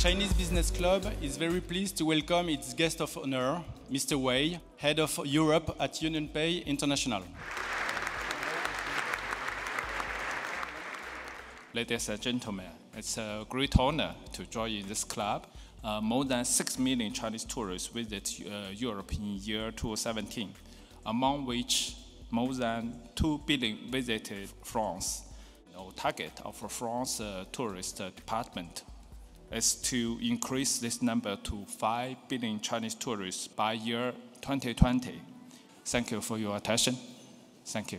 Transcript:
Chinese Business Club is very pleased to welcome its guest of honor, Mr. Wei, head of Europe at UnionPay International. Ladies and gentlemen, it's a great honor to join in this club. Uh, more than 6 million Chinese tourists visit uh, Europe in year 2017, among which more than 2 billion visited France. Our target of France uh, tourist department is to increase this number to 5 billion Chinese tourists by year 2020. Thank you for your attention. Thank you.